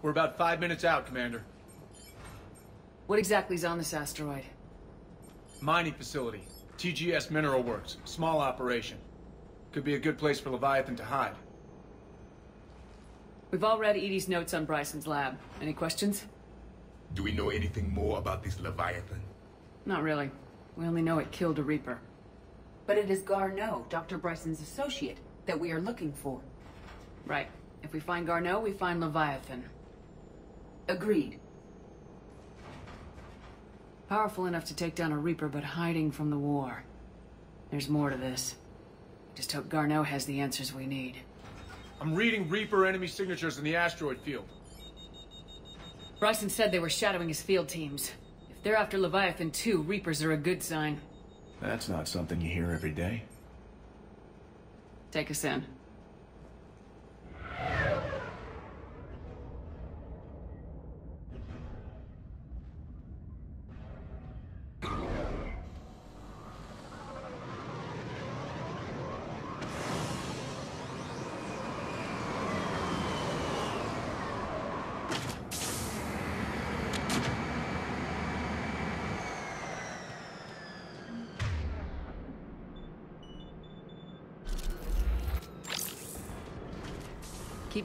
We're about five minutes out, Commander. What exactly is on this asteroid? Mining facility. TGS Mineral Works. Small operation. Could be a good place for Leviathan to hide. We've all read EDI's notes on Bryson's lab. Any questions? Do we know anything more about this Leviathan? Not really. We only know it killed a Reaper. But it is Garneau, Dr. Bryson's associate, that we are looking for. Right. If we find Garneau, we find Leviathan. Agreed. Powerful enough to take down a Reaper, but hiding from the war. There's more to this. Just hope Garneau has the answers we need. I'm reading Reaper enemy signatures in the asteroid field. Bryson said they were shadowing his field teams. If they're after Leviathan too, Reapers are a good sign. That's not something you hear every day. Take us in.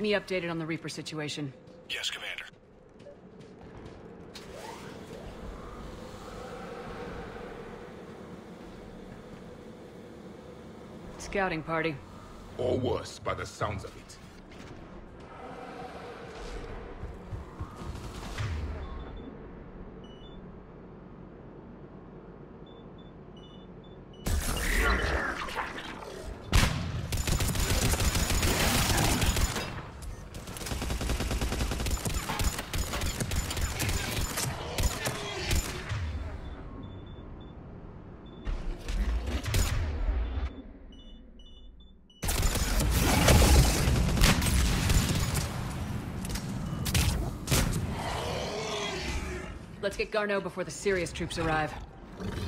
Me updated on the Reaper situation. Yes, Commander. Scouting party. Or worse, by the sounds of it. Garneau before the serious troops arrive.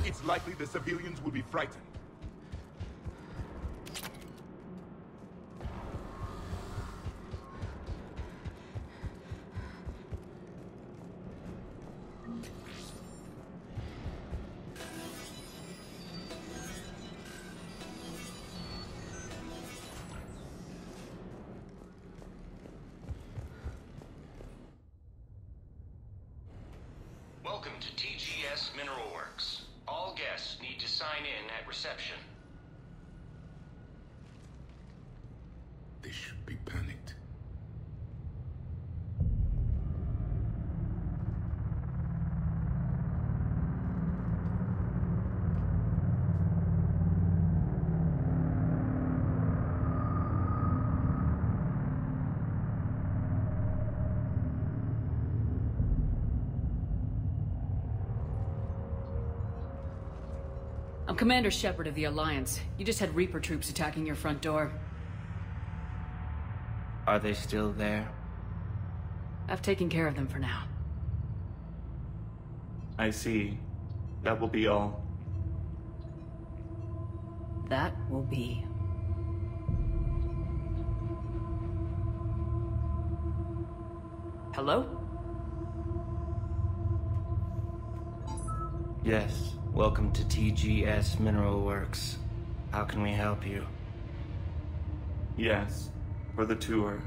It's likely the civilians will be frightened. Welcome to TGS Mineral Works. All guests need to sign in at reception. They should be panicked. I'm Commander Shepard of the Alliance. You just had Reaper troops attacking your front door. Are they still there? I've taken care of them for now. I see. That will be all. That will be. Hello? Yes. Welcome to TGS Mineral Works. How can we help you? Yes. For the tour.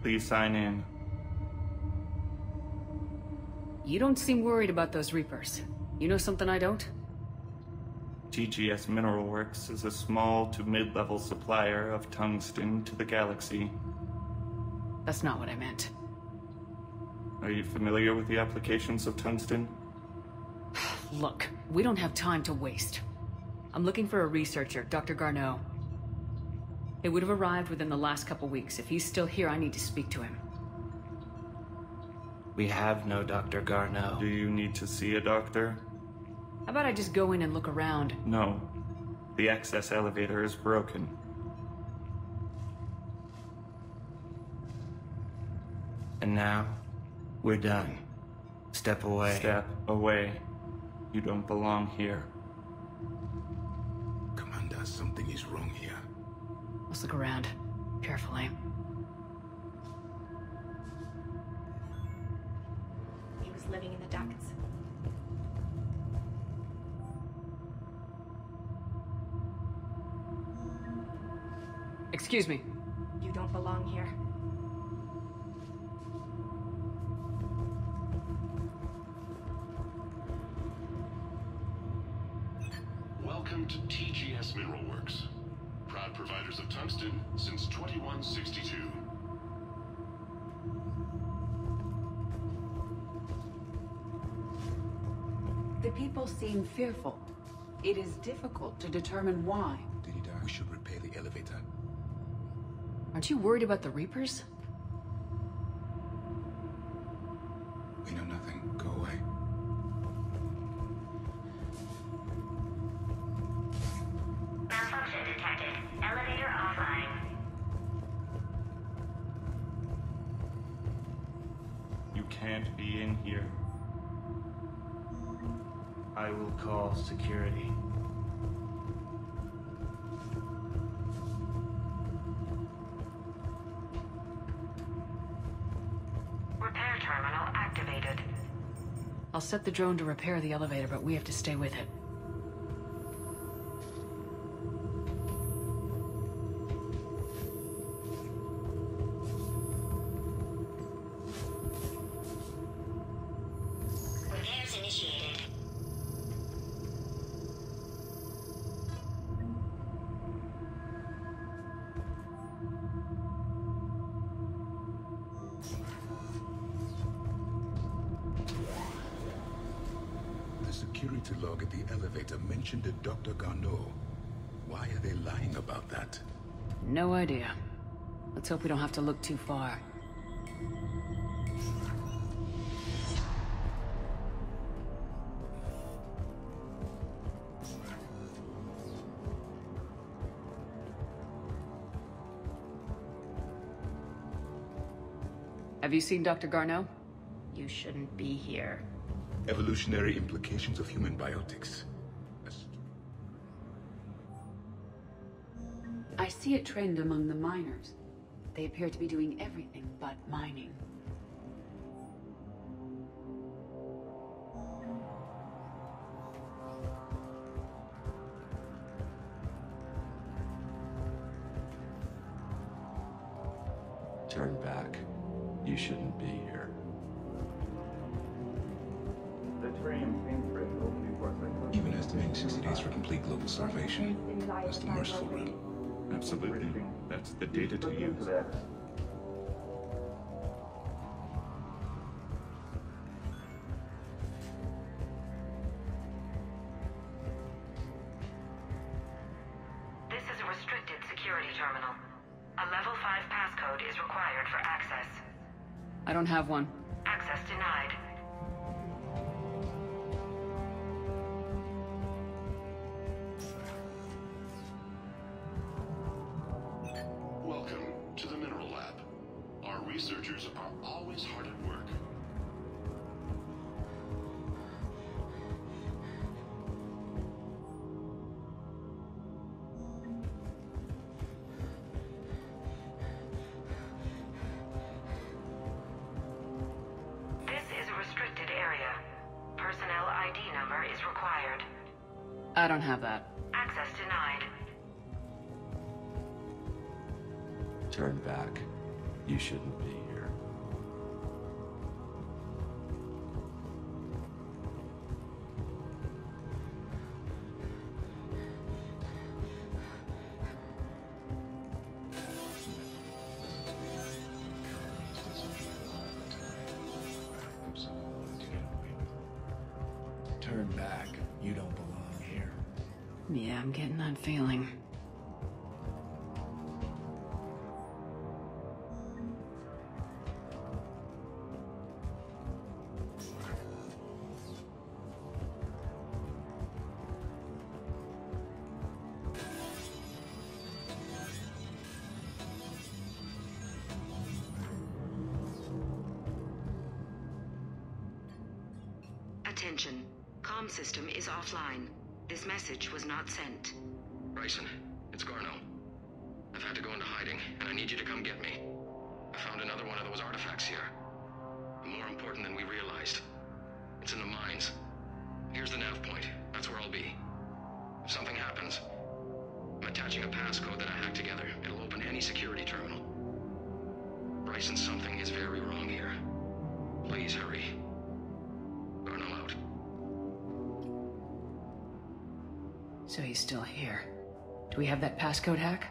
Please sign in. You don't seem worried about those Reapers. You know something I don't? TGS Mineral Works is a small to mid-level supplier of tungsten to the galaxy. That's not what I meant. Are you familiar with the applications of tungsten? Look, we don't have time to waste. I'm looking for a researcher, Dr. Garneau. It would have arrived within the last couple weeks. If he's still here, I need to speak to him. We have no Dr. Garneau. Do you need to see a doctor? How about I just go in and look around? No. The access elevator is broken. And now, we're done. Step away. Step away. You don't belong here. Commander, something is wrong here. Let's look around. Carefully. He was living in the ducts. Excuse me. You don't belong here. Difficult to determine why. Did he die? We should repair the elevator. Aren't you worried about the Reapers? We know nothing. Go away. Malfunction detected. Elevator offline. You can't be in here. I will call security. Set the drone to repair the elevator, but we have to stay with it. Security log at the elevator mentioned a Dr. Garneau. Why are they lying about that? No idea. Let's hope we don't have to look too far. Have you seen Dr. Garneau? You shouldn't be here. Evolutionary implications of human biotics. I see a trend among the miners. They appear to be doing everything but mining. Turn back. You shouldn't be here. Even estimating 60 days for complete global starvation. That's the merciful route. Absolutely. That's the data to use. Researchers are always hard at work. Back. You don't belong here. Yeah, I'm getting that feeling. Any security terminal. Bryson, something is very wrong here. Please hurry. Garneau out. So he's still here. Do we have that passcode hack?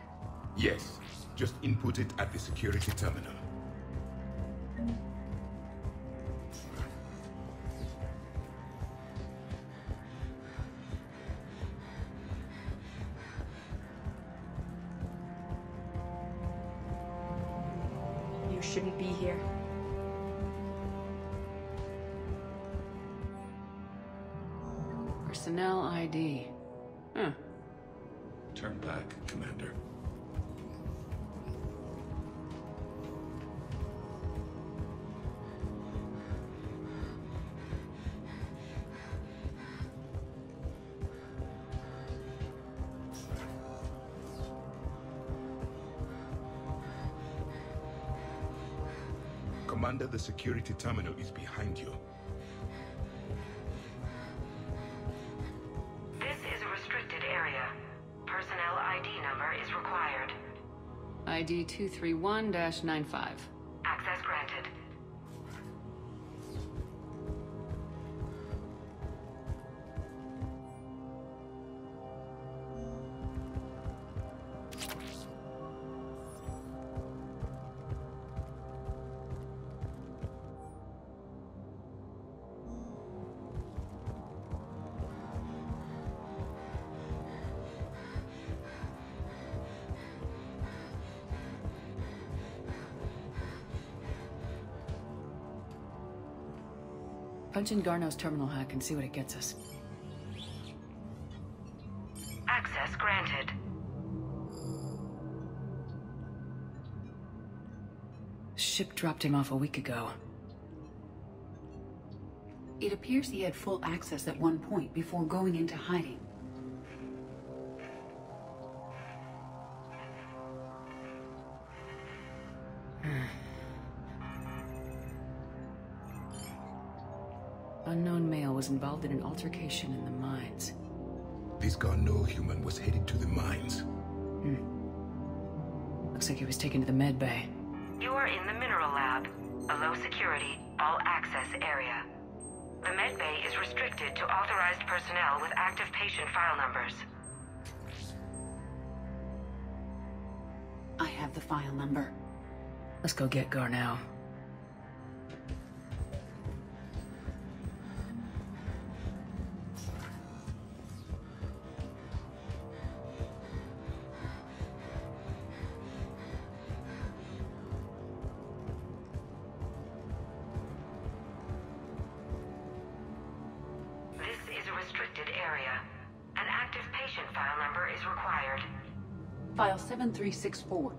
Yes. Just input it at the security terminal. Commander, the security terminal is behind you. This is a restricted area. Personnel ID number is required. ID 231-95. Punch in Garneau's terminal hack and see what it gets us. Access granted. Ship dropped him off a week ago. It appears he had full access at one point before going into hiding. Altercation in the mines. This Garneau human was headed to the mines. Hmm. Looks like he was taken to the med bay. You are in the mineral lab, a low security, all access area. The med bay is restricted to authorized personnel with active patient file numbers. I have the file number. Let's go get Garneau. 364.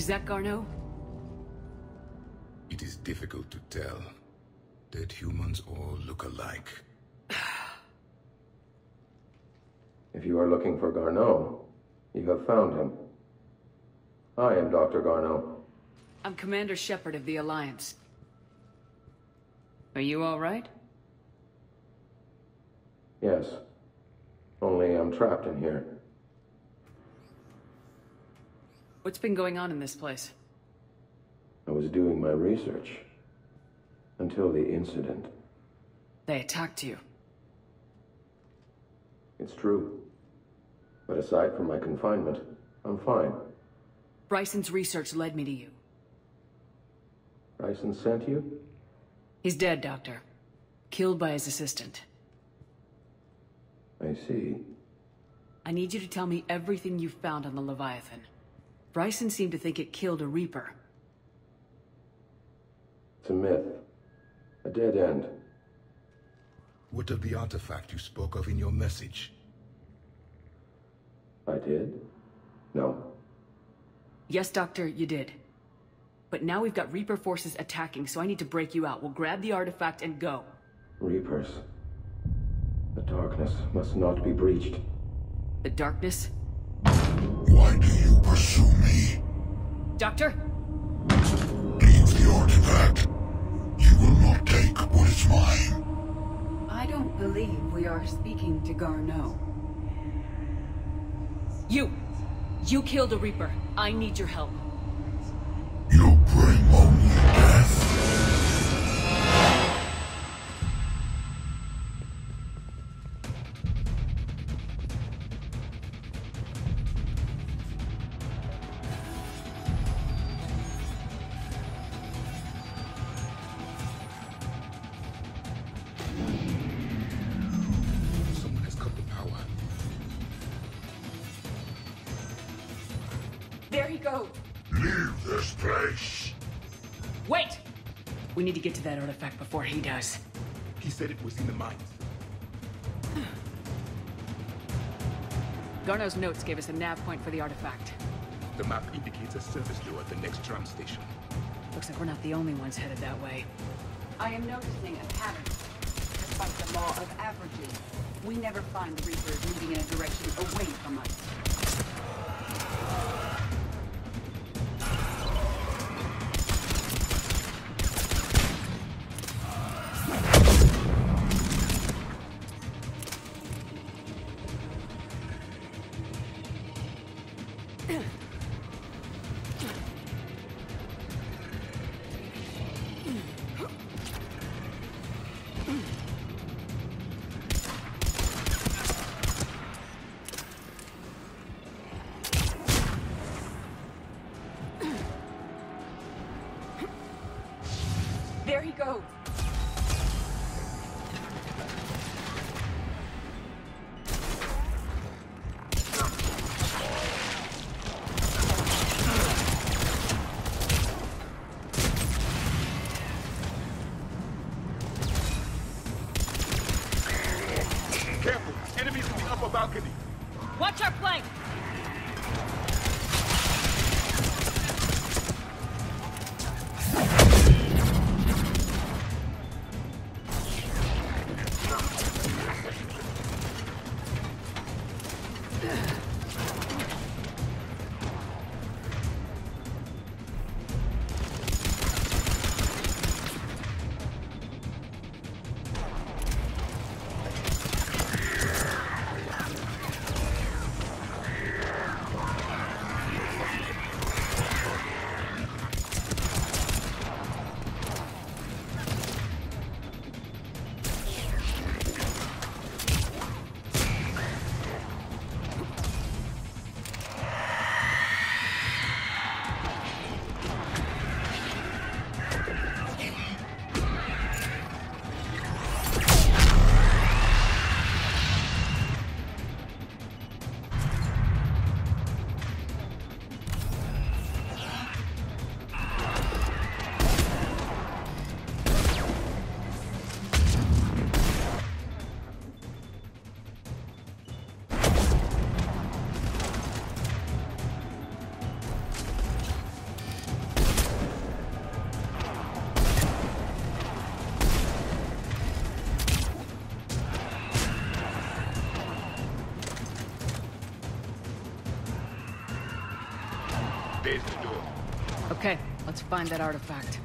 Is that Garneau? It is difficult to tell. Dead humans all look alike. If you are looking for Garneau, you have found him. I am Dr. Garneau. I'm Commander Shepard of the Alliance. Are you all right? Yes. Only I'm trapped in here. What's been going on in this place? I was doing my research. Until the incident. They attacked you. It's true. But aside from my confinement, I'm fine. Bryson's research led me to you. Bryson sent you? He's dead, Doctor. Killed by his assistant. I see. I need you to tell me everything you found on the Leviathan. Bryson seemed to think it killed a Reaper. It's a myth. A dead end. What of the artifact you spoke of in your message? I did? No. Yes, Doctor, you did. But now we've got Reaper forces attacking, so I need to break you out. We'll grab the artifact and go. Reapers. The darkness must not be breached. The darkness? Why do you pursue me? Doctor? Leave the artifact. You will not take what is mine. I don't believe we are speaking to Garneau. You! You killed a Reaper. I need your help. You bring There he goes. Leave this place. Wait! We need to get to that artifact before he does. He said it was in the mines. Garneau's notes gave us a nav point for the artifact. The map indicates a service door at the next tram station. Looks like we're not the only ones headed that way. I am noticing a pattern. Despite the law of averages, we never find the Reapers moving in a direction away from us. Yeah. Find that artifact.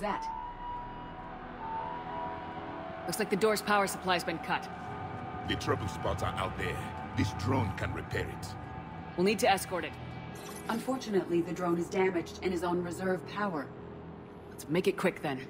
Was that? Looks like the door's power supply's been cut. The trouble spots are out there. This drone can repair it. We'll need to escort it. Unfortunately, the drone is damaged and is on reserve power. Let's make it quick then.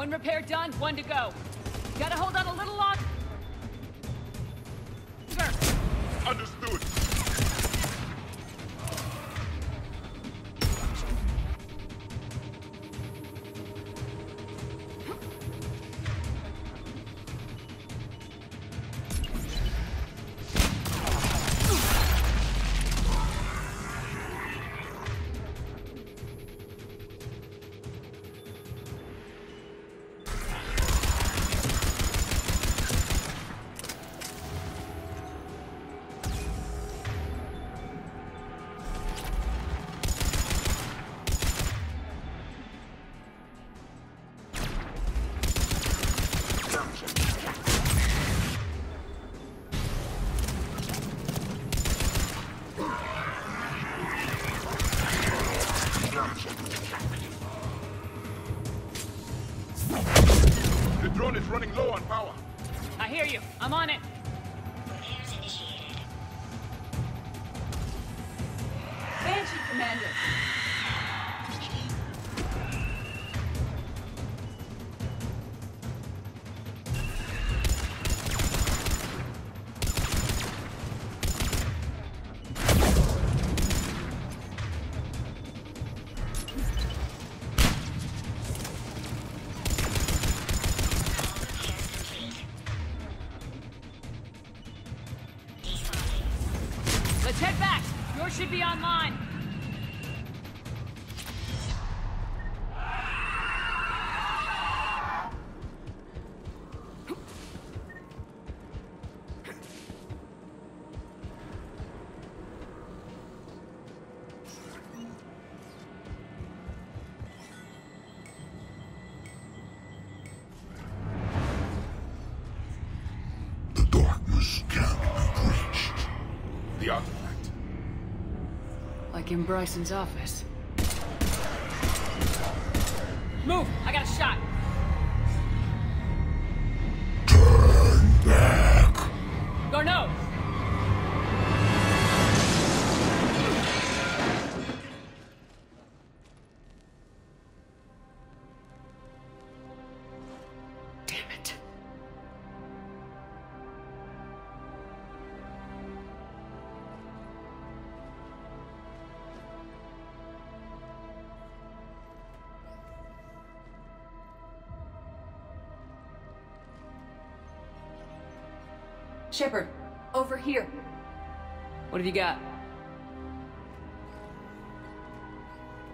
One repair done, one to go. I hear you. I'm on it. Banshee Commander! In Bryson's office. Move! I got a shot! Shepard, over here. What have you got?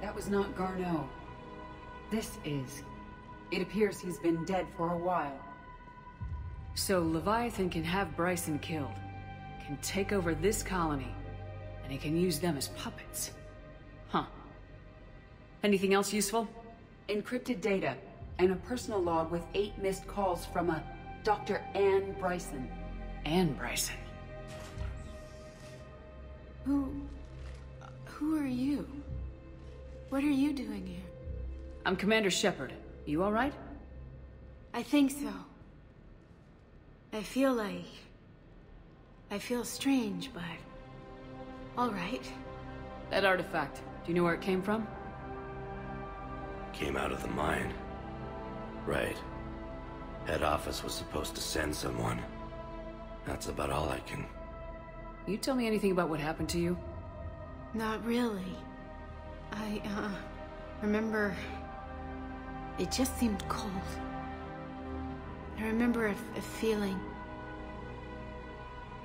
That was not Garneau. This is. It appears he's been dead for a while. So Leviathan can have Bryson killed, can take over this colony, and he can use them as puppets. Huh. Anything else useful? Encrypted data, and a personal log with eight missed calls from a Dr. Anne Bryson. Anne Bryson. Who... Who are you? What are you doing here? I'm Commander Shepard. You alright? I think so. I feel like... I feel strange, but... Alright. That artifact, do you know where it came from? Came out of the mine. Right. Head office was supposed to send someone. That's about all I can... You tell me anything about what happened to you? Not really. I, uh... Remember... It just seemed cold. I remember a, a feeling...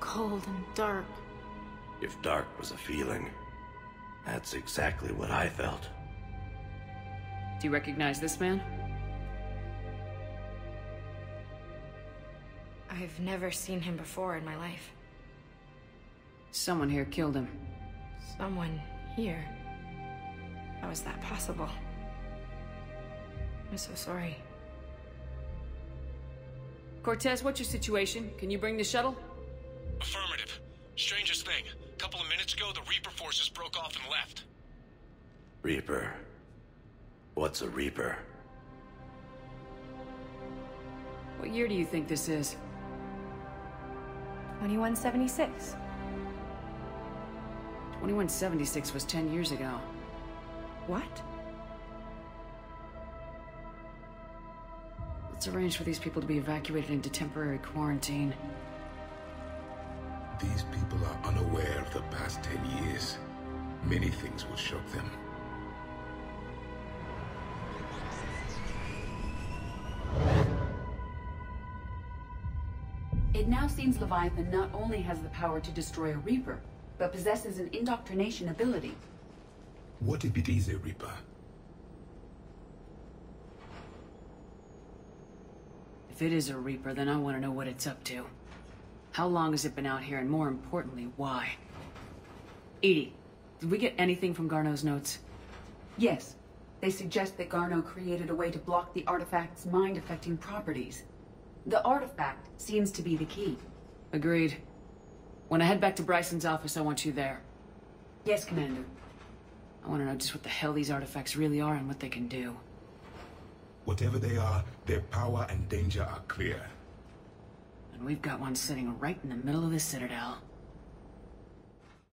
cold and dark. If dark was a feeling, that's exactly what I felt. Do you recognize this man? I've never seen him before in my life. Someone here killed him. Someone here? How is that possible? I'm so sorry. Cortez, what's your situation? Can you bring the shuttle? Affirmative. Strangest thing. A couple of minutes ago, the Reaper forces broke off and left. Reaper. What's a Reaper? What year do you think this is? 2176. 2176 was 10 years ago. What? Let's arrange for these people to be evacuated into temporary quarantine. These people are unaware of the past 10 years. Many things will shock them. It now seems Leviathan not only has the power to destroy a Reaper, but possesses an indoctrination ability. What if it is a Reaper? If it is a Reaper, then I want to know what it's up to. How long has it been out here, and more importantly, why? EDI, did we get anything from Garneau's notes? Yes. They suggest that Garneau created a way to block the artifact's mind-affecting properties. The artifact seems to be the key. Agreed. When I head back to Bryson's office, I want you there. Yes, Commander. I want to know just what the hell these artifacts really are and what they can do. Whatever they are, their power and danger are clear. And we've got one sitting right in the middle of the Citadel.